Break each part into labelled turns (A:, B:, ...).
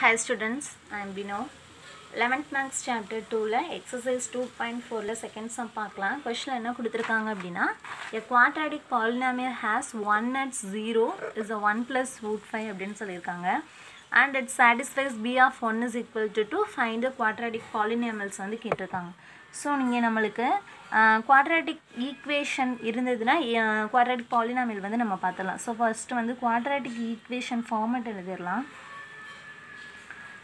A: Hi students I I'm Bino eleventh maths chapter டூவில் exercise two point ஃபோரில் second sum பார்க்கலாம். Question என்ன கொடுத்துருக்காங்க அப்படின்னா a quadratic polynomial has one at zero is a one plus root five அப்படின்னு சொல்லியிருக்காங்க. And it satisfies p of one is equal to two find quadratic polynomials வந்து கேட்டிருக்காங்க. So நீங்கள் நம்மளுக்கு குவாட்ராட்டிக் ஈக்குவேஷன் இருந்ததுன்னா குவாட்ராட்டிக் பாலினாமியல் வந்து நம்ம பார்த்துடலாம். ஸோ ஃபஸ்ட்டு வந்து குவாட்ராட்டிக் ஈக்குவேஷன் ஃபார்மேட் எழுதிடலாம்.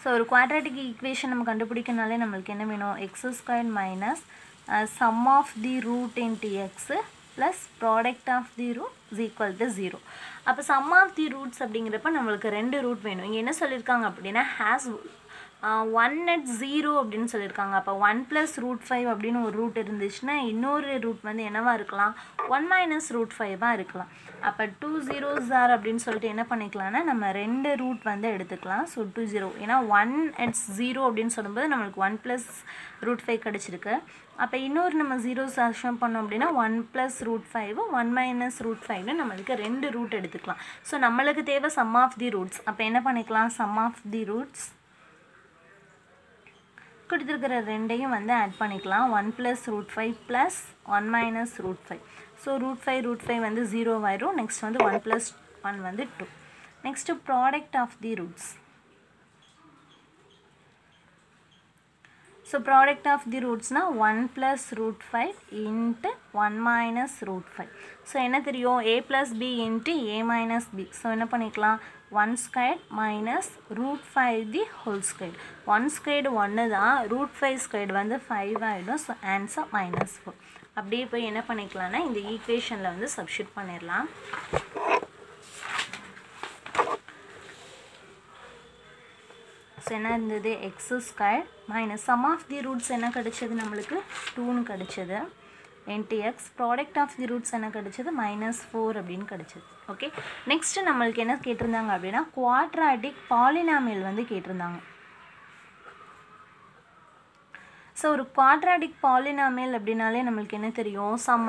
A: ஸோ ஒரு குவாட்ராட்டிக் ஈக்குவேஷன் நம்ம கண்டுபிடிக்கனாலே நம்மளுக்கு என்ன வேணும்? X square minus sum of the root into x plus product of the root is equal to zero அப்போ சம் ஆஃப் தி ரூட்ஸ் அப்படிங்கிறப்ப நம்மளுக்கு ரெண்டு ரூட் வேணும். இங்கே என்ன சொல்லியிருக்காங்க அப்படின்னா ஹேஸ் ஒன் அட் ஜீரோ அப்படின்னு சொல்லியிருக்காங்க. அப்போ ஒன் ப்ளஸ் ரூட் ஃபைவ் அப்படின்னு ஒரு ரூட் இருந்துச்சுன்னா இன்னொரு ரூட் வந்து என்னவாக இருக்கலாம்? ஒன் மைனஸ் ரூட் ஃபைவாக இருக்கலாம். அப்போ டூ ஜீரோ ஆர் அப்படின்னு சொல்லிட்டு என்ன பண்ணிக்கலாம்னா நம்ம ரெண்டு ரூட் வந்து எடுத்துக்கலாம். ஸோ டூ ஜீரோ ஏன்னா ஒன் அட்ஸ் ஜீரோ அப்படின்னு சொல்லும்போது நம்மளுக்கு ஒன் ப்ளஸ் ரூட் ஃபைவ் கிடச்சிருக்கு. அப்போ இன்னொரு நம்ம ஜீரோ சஷம் பண்ணோம் அப்படின்னா one plus root five one minus root ஃபைவ்னு நம்மளுக்கு ரெண்டு ரூட் எடுத்துக்கலாம். ஸோ நம்மளுக்கு தேவை சம் ஆஃப் தி ரூட்ஸ் அப்போ என்ன பண்ணிக்கலாம்? சம் ஆஃப் தி ரூட்ஸ் கொடுத்துருக்கிற ரெண்டையும் வந்து ஆட் பண்ணிக்கலாம். One plus root five plus one minus root five so root five root five வந்து ஜீரோ ஆயிரும் நெக்ஸ்ட் வந்து ஒன் ப்ளஸ் ஒன் வந்து two next product of the roots so product of the ரூட்ஸ்னால் one plus root five into one minus root five so என்ன தெரியும்? A plus b into a minus b so என்ன பண்ணிக்கலாம்? One square minus root five the whole square one squared ஒன்று தான் root five squared வந்து five ஆகிடும் so answer minus four அப்படியே போய் என்ன பண்ணிக்கலாம்னா இந்த ஈக்குவேஷனில் வந்து சப்ஸ்டியூட் பண்ணிடலாம். ஸோ என்ன இருந்தது? X square minus sum of the roots என்ன கிடச்சது நம்மளுக்கு? டூன்னு கிடச்சது. Into x product of the roots என்ன கிடச்சது? மைனஸ் ஃபோர் அப்படின்னு கிடச்சிது. ஓகே நெக்ஸ்ட்டு நம்மளுக்கு என்ன கேட்டிருந்தாங்க அப்படின்னா குவாட்ராட்டிக் பாலினாமியல் வந்து கேட்டிருந்தாங்க. ஸோ ஒரு குவாட்ராட்டிக் பாலினாமியல் அப்படின்னாலே நம்மளுக்கு என்ன தெரியும்? சம்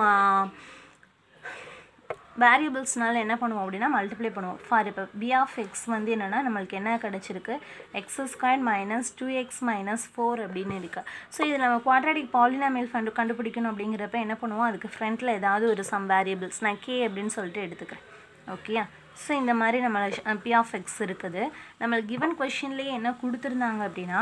A: வேரியபிள்ஸ்னால என்ன பண்ணுவோம் அப்படின்னா மல்டிப்ளை பண்ணுவோம். ஃபார் இப்போ பி ஆஃப் எக்ஸ் வந்து என்னென்னா நம்மளுக்கு என்ன கிடச்சிருக்கு? X square minus two x minus four அப்படின்னு இருக்குது ஸோ இது நம்ம குவாட்ராட்டிக் பாலினாமியல் ஃபண்டு கண்டுபிடிக்கணும் அப்படிங்கிறப்ப என்ன பண்ணுவோம்? அதுக்கு ஃப்ரண்ட்டில் ஏதாவது ஒரு சம் வேரியபிள்ஸ் நான் கே அப்படின்னு சொல்லிட்டு எடுத்துக்கிறேன். ஓகேயா ஸோ இந்த மாதிரி நம்ம பி ஆஃப் எக்ஸ் இருக்குது. நம்மளுக்கு கிவன் கொஷின்லேயே என்ன கொடுத்துருந்தாங்க அப்படின்னா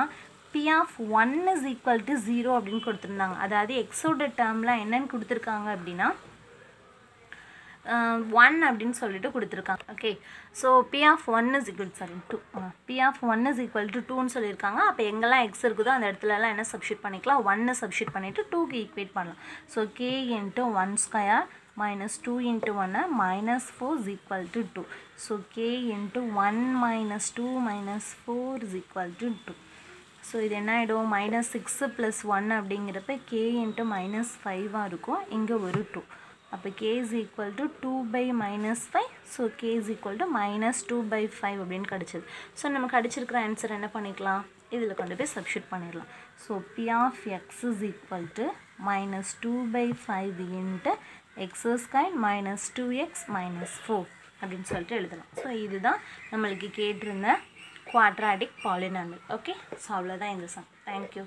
A: p of one is equal to zero அப்படின்னு கொடுத்துருந்தாங்க. அதாவது எக்ஸோட டேர்ம்லாம் என்னென்னு கொடுத்துருக்காங்க அப்படின்னா ஒன் அப்படின்னு சொல்லிட்டு கொடுத்துருக்காங்க. Okay so p of one is equal sorry two p of one is equal to டூன்னு சொல்லியிருக்காங்க. அப்போ எங்கெல்லாம் எக்ஸ் இருக்குதோ அந்த இடத்துலலாம் என்ன சப்ஷீட் பண்ணிக்கலாம்? ஒன்று சப்ஷீட் பண்ணிவிட்டு டூக்கு ஈக்குவேட் பண்ணலாம். So k into one square minus two into ஒன்னு minus four is equal to two so k into one minus two minus four is equal to two so இது என்ன ஆகிடும் மைனஸ் சிக்ஸு ப்ளஸ் ஒன் அப்படிங்கிறப்ப K into minus ஃபைவாக இருக்கும். இங்கே ஒரு two அப்போ k is equal to two by minus five so k is equal to minus two by five அப்படின்னு கிடச்சிது. ஸோ நம்ம கிடச்சிருக்கிற ஆன்சர் என்ன பண்ணிக்கலாம்? இதில் கொண்டு போய் சப்ஷூட் பண்ணிடலாம். So p of x is equal to minus two by five into x square minus two x minus four அப்படின்னு சொல்லிட்டு எழுதலாம். ஸோ இதுதான் நம்மளுக்கு கேட்டிருந்த குவாட்ராட்டிக் பாலினாமில் ஓகே ஸோ அவ்வளோதான் இந்த சம் தேங்க்யூ